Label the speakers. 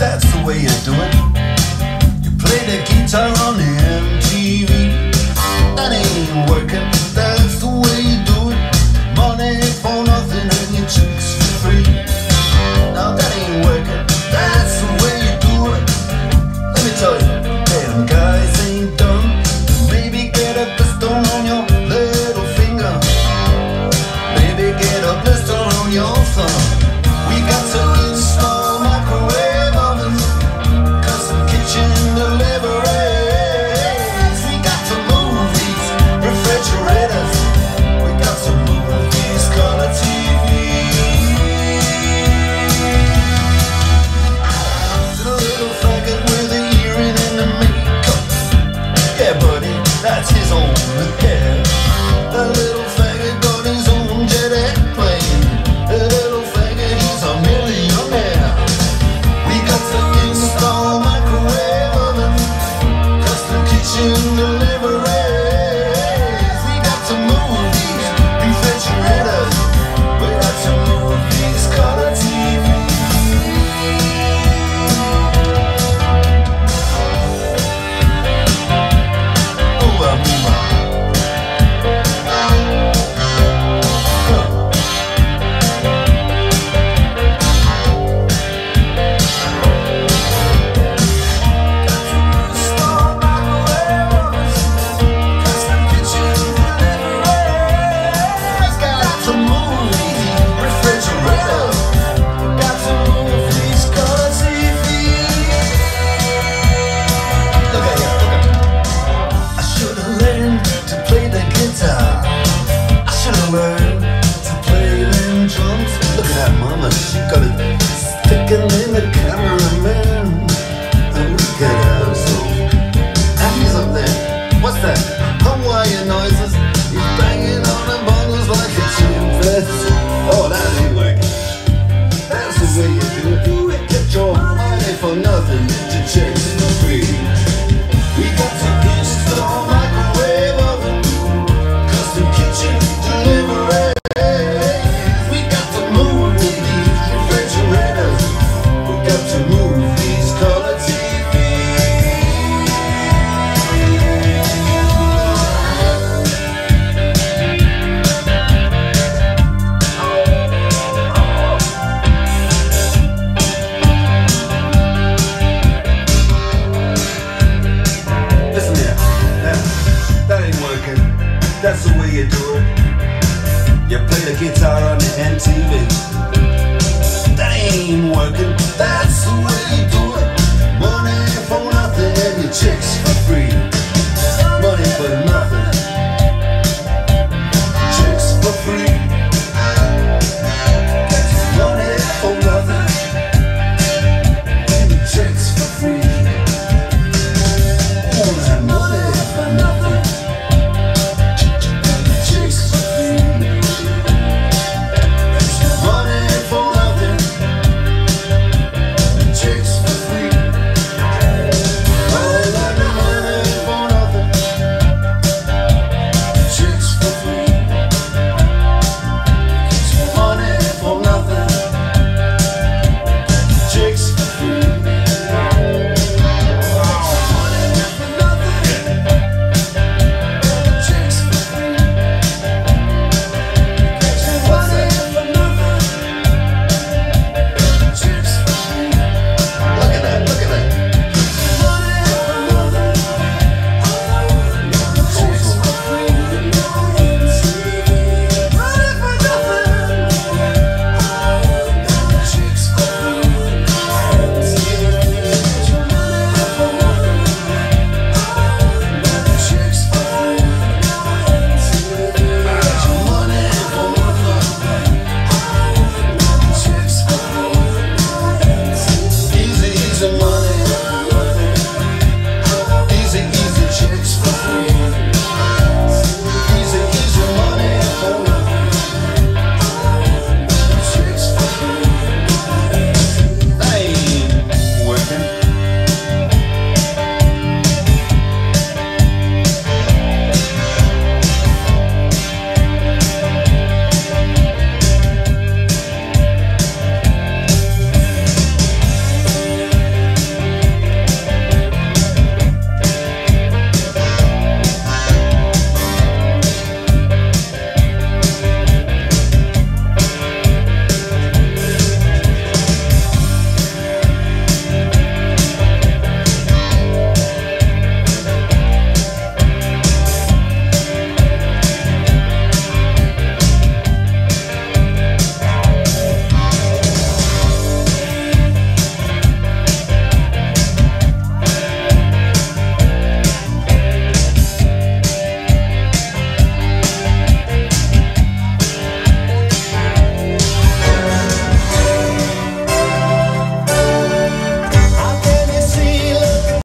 Speaker 1: that's the way you do it. You play the guitar on the MTV. That ain't working.